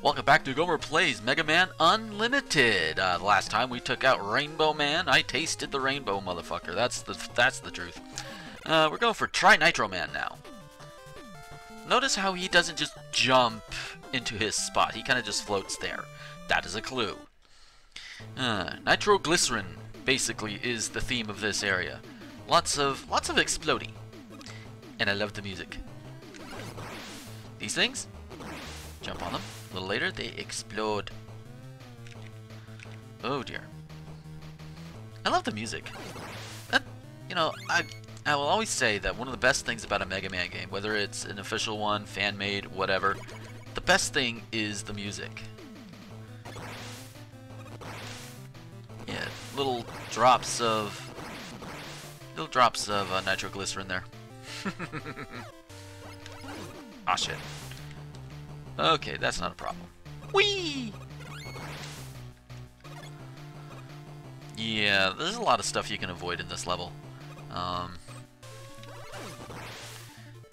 Welcome back to Gomer Plays Mega Man Unlimited. Uh, the last time we took out Rainbow Man, I tasted the rainbow motherfucker. That's the that's the truth. Uh, we're going for Trinitro Man now. Notice how he doesn't just jump into his spot. He kind of just floats there. That is a clue. Uh, nitroglycerin basically is the theme of this area. Lots of lots of exploding, and I love the music. These things, jump on them. Little later, they explode. Oh dear. I love the music. That, you know, I I will always say that one of the best things about a Mega Man game, whether it's an official one, fan-made, whatever, the best thing is the music. Yeah, little drops of little drops of uh, nitroglycerin there. Ah shit. Okay, that's not a problem. Whee! Yeah, there's a lot of stuff you can avoid in this level. Um,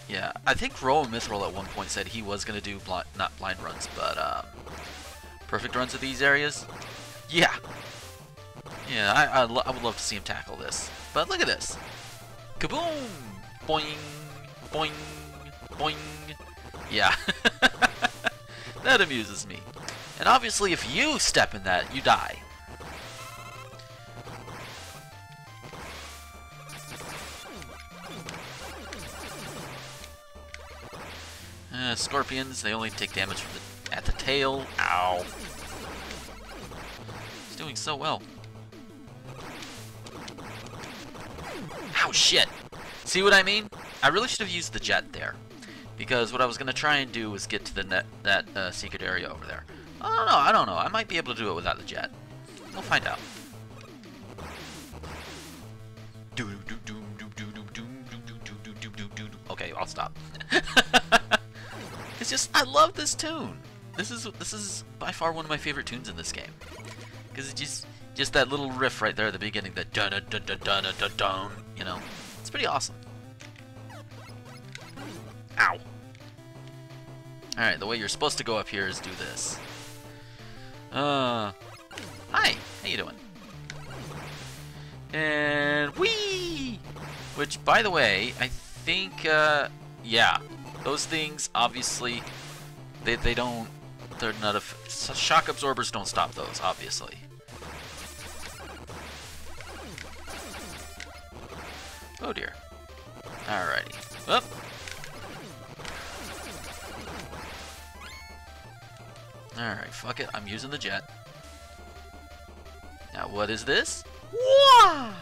yeah, I think RoahMythril at one point said he was going to do not blind runs, but um, perfect runs of these areas. Yeah. Yeah, I, I, I would love to see him tackle this. But look at this. Kaboom! Boing! Boing! Boing! Yeah. that amuses me. And obviously if you step in that, you die. Uh, scorpions, they only take damage from the, at the tail. Ow. He's doing so well. Ow, shit! See what I mean? I really should have used the jet there. Because what I was going to try and do was get to the net, that uh, secret area over there. I don't know, I don't know. I might be able to do it without the jet. We'll find out. Okay, I'll stop. it's just I love this tune. This is this is by far one of my favorite tunes in this game. Cuz it's just just that little riff right there at the beginning, that dun dun dun dun dun dun, you know. It's pretty awesome. Ow. Alright, the way you're supposed to go up here is do this. Uh, hi, how you doing? And wee! Which, by the way, I think, uh, yeah, those things, obviously, they, they don't, they're not, a, shock absorbers don't stop those, obviously. Oh dear. Alrighty. Up. Alright, fuck it. I'm using the jet. Now, what is this? Wah!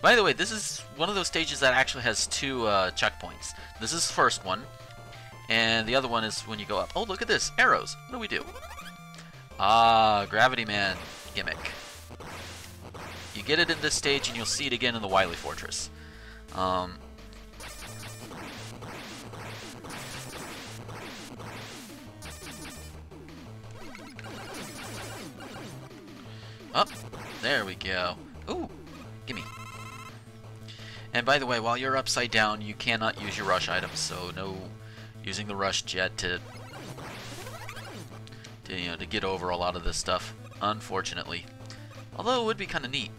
By the way, this is one of those stages that actually has two uh, checkpoints. This is the first one, and the other one is when you go up. Oh, look at this. Arrows. What do we do? Ah, Gravity Man gimmick. You get it in this stage, and you'll see it again in the Wily Fortress. Um, there we go. Ooh, gimme. And by the way, while you're upside down, you cannot use your rush items, so no using the rush jet to, to you know, to get over a lot of this stuff, unfortunately. Although it would be kind of neat.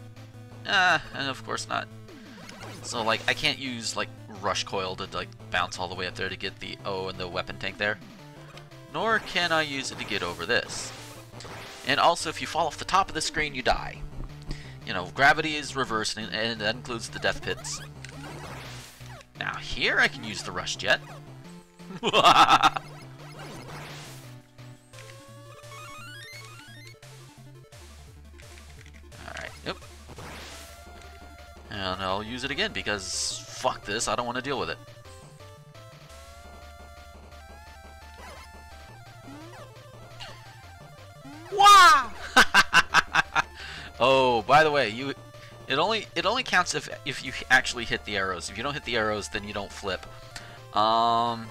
Ah, and of course not. So like, I can't use like rush coil to like bounce all the way up there to get the O and the weapon tank there. Nor can I use it to get over this. And also, if you fall off the top of the screen, you die. You know, gravity is reversed, and, and that includes the death pits. Now, here I can use the rush jet. Alright, yep. And I'll use it again, because fuck this, I don't want to deal with it. Wow! Oh, by the way, you it only it only counts if if you actually hit the arrows. If you don't hit the arrows, then you don't flip. Um,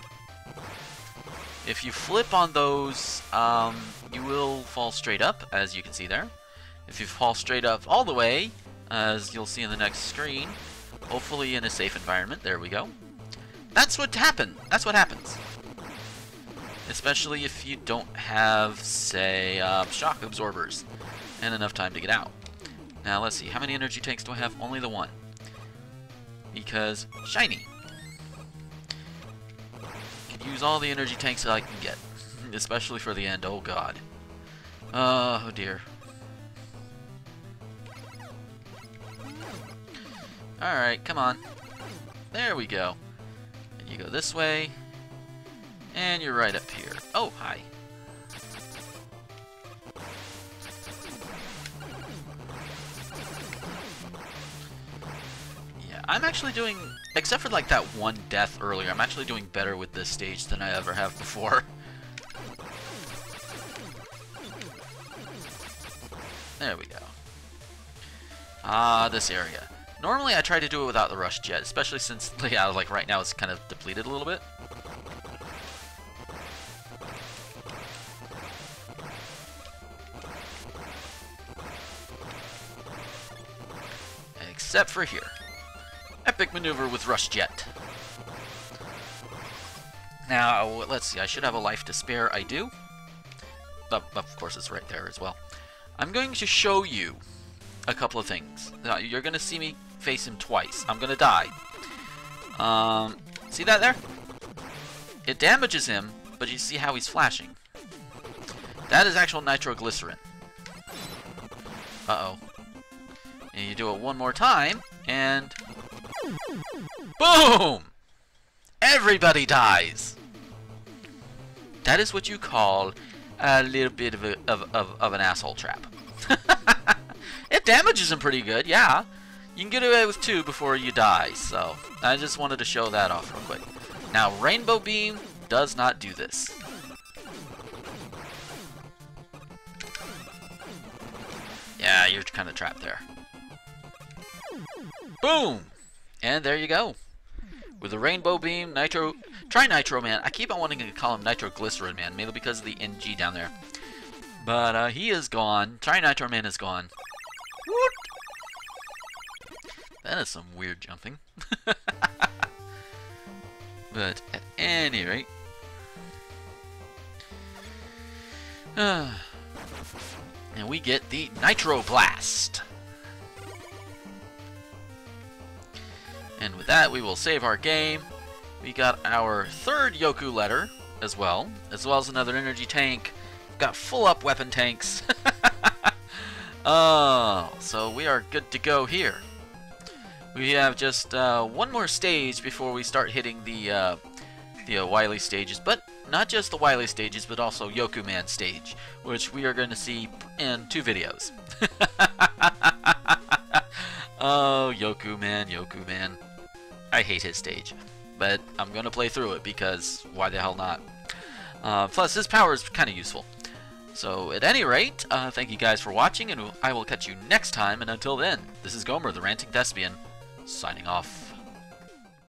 if you flip on those, um, you will fall straight up, as you can see there. If you fall straight up all the way, as you'll see in the next screen, hopefully in a safe environment, there we go. That's what happened. That's what happens. Especially if you don't have, say, um, shock absorbers and enough time to get out. Now, let's see. How many energy tanks do I have? Only the one. Because, shiny. Can use all the energy tanks that I can get. Especially for the end. Oh, God. Oh, dear. Alright, come on. There we go. And you go this way. And you're right up here. Oh, hi. I'm actually doing, except for like that one death earlier, I'm actually doing better with this stage than I ever have before. There we go. Ah, this area. Normally I try to do it without the rush jet, especially since, yeah, like right now it's kind of depleted a little bit. Except for here. Epic maneuver with rush jet. Now, let's see, I should have a life to spare. I do. But, of course, it's right there as well. I'm going to show you a couple of things. Now, you're going to see me face him twice. I'm going to die. Um, see that there? It damages him, but you see how he's flashing. That is actual nitroglycerin. Uh-oh. And you do it one more time, and... BOOM! Everybody dies! That is what you call a little bit of, a, of, of, of an asshole trap. it damages him pretty good, yeah. You can get away with two before you die, so I just wanted to show that off real quick. Now, Rainbow Beam does not do this. Yeah, you're kind of trapped there. Boom! And there you go. With the Rainbow Beam, Nitro... Trinitro Man. I keep on wanting to call him Nitroglycerin Man, maybe because of the NG down there. But uh, he is gone. Trinitro Man is gone. Woot! That is some weird jumping. but at any rate... Uh, and we get the Nitro Blast. With that, we will save our game. We got our third Yoku letter as well, as well as another energy tank. Got full up weapon tanks. oh, so we are good to go here. We have just uh, one more stage before we start hitting the uh, the uh, Wily stages, but not just the Wily stages, but also Yoku Man stage, which we are going to see in two videos. oh, Yoku Man, Yoku Man. I hate his stage, but I'm to play through it because why the hell not? Uh, plus, his power is kind of useful. So, at any rate, uh, thank you guys for watching, and I will catch you next time, and until then, this is Gomer, the Ranting Thespian, signing off.